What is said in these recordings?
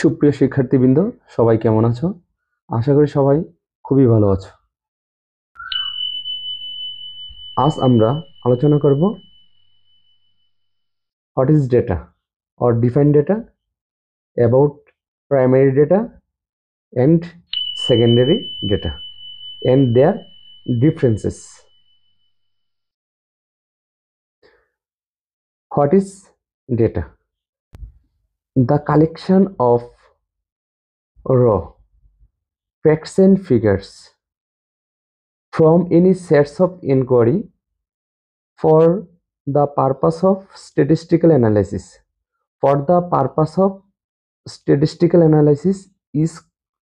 সুপ্রিয় শিক্ষার্থীবৃন্দ, সবাই কেমন আছো? আশা করি সবাই খুবই ভালো আছো। আজ আমরা আলোচনা করব what is data or define data about primary data and secondary data and their differences what is data the collection of raw facts and figures from any sets of inquiry for the purpose of statistical analysis for the purpose of statistical analysis is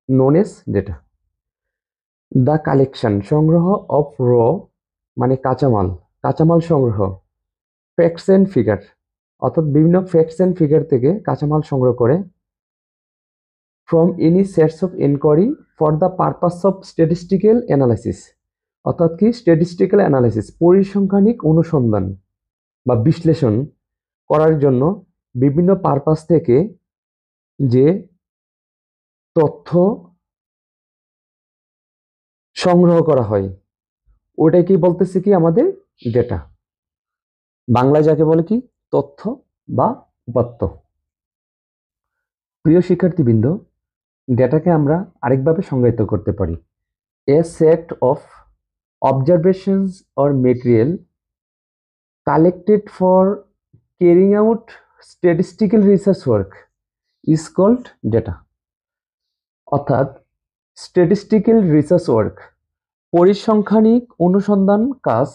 known as data the collection সংগ্রহ of raw মানে কাঁচামাল কাঁচামাল সংগ্রহ facts and figure অর্থাৎ বিভিন্ন facts and figure থেকে কাঁচামাল সংগ্রহ করে from any sets of enquiry for the purpose of statistical analysis অর্থাৎ কি? স্ট্যাটিস্টিক্যাল অ্যানালাইসিস পরিসংখ্যানিক অনুসন্ধান বা বিশ্লেষণ করার জন্য বিভিন্ন পারপাস থেকে যে তথ্য সংগ্রহ করা হয় ওটাই কি বলতেছে কি আমাদের? ডেটা বাংলায় যাকে বলে কি? তথ্য বা উপাত্ত। প্রিয় শিক্ষার্থীবৃন্দ, ডেটাকে আমরা আরেকভাবে সংজ্ঞায়িত করতে পারি। A set of observations or material collected for carrying out statistical research work is called data অর্থাৎ স্ট্যাটিস্টিক্যাল রিসার্চ ওয়ার্ক পরিসংখ্যানিক অনুসন্ধান কাজ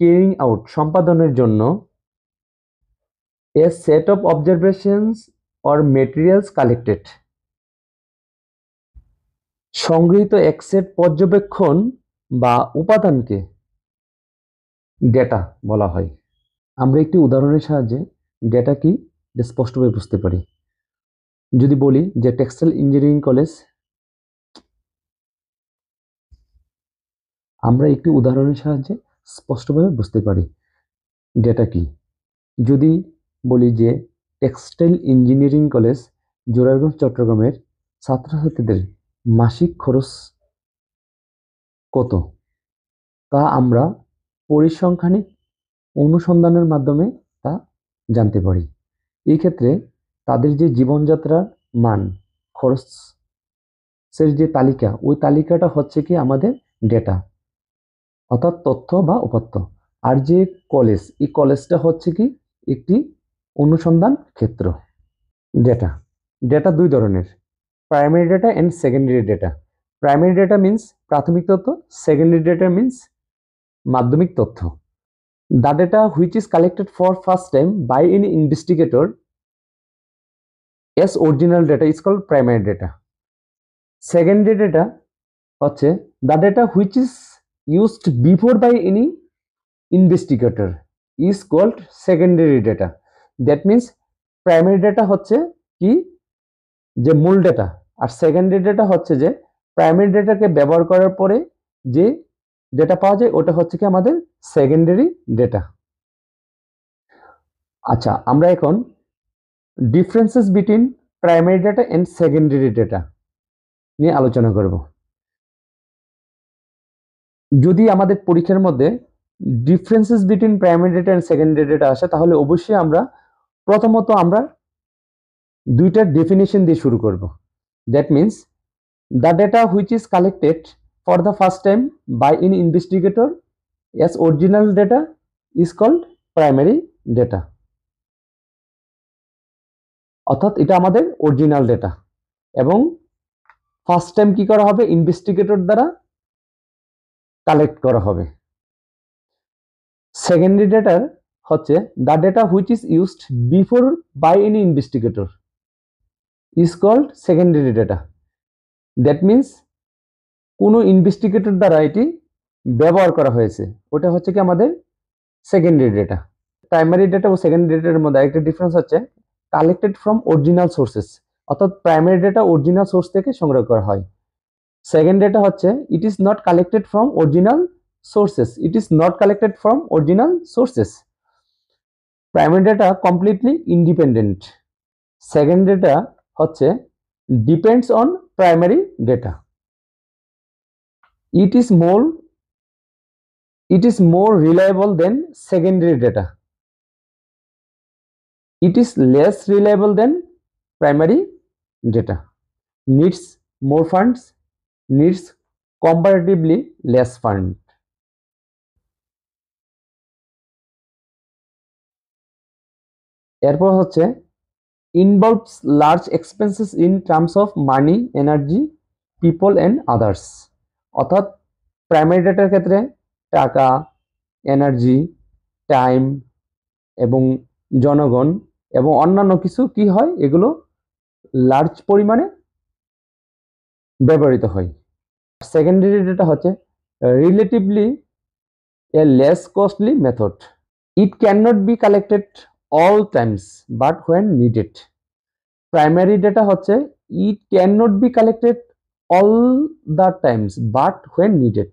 ক্যারিং আউট সম্পাদনের জন্য a set of observations or materials collected. সংগৃহীত এক সেট পর্যবেক্ষণ বা উপাদানকে ডেটা বলা হয়। আমরা একটি উদাহরণের সাহায্যে ডেটা কি স্পষ্টভাবে বুঝতে পারি। যদি বলি যে টেক্সটাইল ইঞ্জিনিয়ারিং কলেজ আমরা একটি উদাহরণের সাহায্যে স্পষ্টভাবে বুঝতে পারি ডেটা কি। যদি বলি যে, টেক্সটাইল ইঞ্জিনিয়ারিং কলেজ, জোরারগঞ্জ, চট্টগ্রামের ছাত্রছাত্রীদের মাসিক খরচ কত? তা আমরা পরিসংখ্যানিক অনুসন্ধানের মাধ্যমে তা জানতে পারি। এই ক্ষেত্রে তাদের যে জীবনযাত্রার মান খরচের যে তালিকা, ওই তালিকাটা হচ্ছে কি আমাদের ডেটা, অর্থাৎ তথ্য বা উপাত্ত। আর যে কলেজ, এই কলেজটা হচ্ছে কি একটি অনুসন্ধান ক্ষেত্র। ডেটা ডেটা দুই ধরনের। Primary data and secondary data primary data means প্রাথমিক তথ্য সেকেন্ডারি ডেটা মিন্স মাধ্যমিক তথ্য। The data which is collected for first time by an investigator as original data is called primary data secondary data হচ্ছে the data which is used before by any investigator is called secondary data that means primary data হচ্ছে কি? যে মূল data আর secondary data হচ্ছে যে primary ডেটাকে ব্যবহার করার পরে যে ডেটা পাওয়া যায়, ওটা হচ্ছে কি আমাদের সেকেন্ডারি ডেটা আচ্ছা আমরা এখন differences between primary data and secondary data নিয়ে আলোচনা করব। যদি আমাদের পরীক্ষার মধ্যে differences between primary data and secondary data আসে, তাহলে অবশ্যই আমরা প্রথমত আমরা দুইটার ডেফিনেশন দিয়ে শুরু করব। That means the data which is collected for the first time by an investigator as original data is called primary data অর্থাৎ এটা আমাদের অরিজিনাল ডেটা এবং ফার্স্ট টাইম কি করা হবে? ইনভেস্টিগেটর দ্বারা কালেক্ট করা হবে। সেকেন্ডারি ডেটার হচ্ছে the data which is used before by any investigator is called secondary data that means কোনো ইনভেস্টিগেটর দ্বারা এটি ব্যবহার করা হয়েছে। ওটা হচ্ছে কি আমাদের সেকেন্ডারি ডেটা প্রাইমারি ডেটা ও সেকেন্ডারি ডেটার মধ্যে একটা ডিফারেন্স হচ্ছে কালেক্টেড ফ্রম অরিজিনাল সোর্সেস অর্থাৎ প্রাইমারি ডেটা অরিজিনাল সোর্স থেকে সংগ্রহ করা হয়। সেকেন্ড ডেটা হচ্ছে it is not collected from original sources it is not collected from original sources primary data completely independent second data হচ্ছে depends on primary data it is more it is more reliable than secondary data it is less reliable than primary data needs more funds needs comparatively less fund এরপর হচ্ছে involves large expenses in terms of money energy people and others অর্থাৎ primary ডেটার ক্ষেত্রে টাকা energy time এবং জনগণ এবং অন্যান্য কিছু কি হয়? এগুলো লার্জ পরিমাণে ব্যবহৃত হয়। সেকেন্ডারি ডেটা হচ্ছে relatively a less costly method it can not be collected all times but when needed primary data হচ্ছে it can not be collected all the times but when needed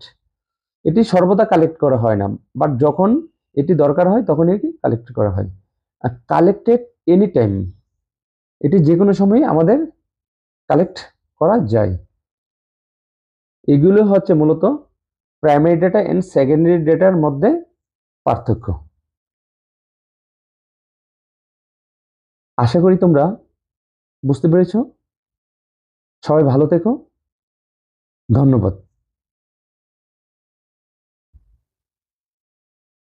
এটি সর্বদা collect করা হয় না but যখন এটি দরকার হয় তখন এটি কালেক্ট করা হয়। আর কালেক্টেড এনি টাইম এটি যে কোনো সময় আমাদের কালেক্ট করা যায়। এগুলো হচ্ছে মূলত প্রাইমারি ডেটা অ্যান্ড সেকেন্ডারি ডেটার মধ্যে পার্থক্য। আশা করি তোমরা বুঝতে পেরেছ। সবাই ভালো থেকো। ধন্যবাদ।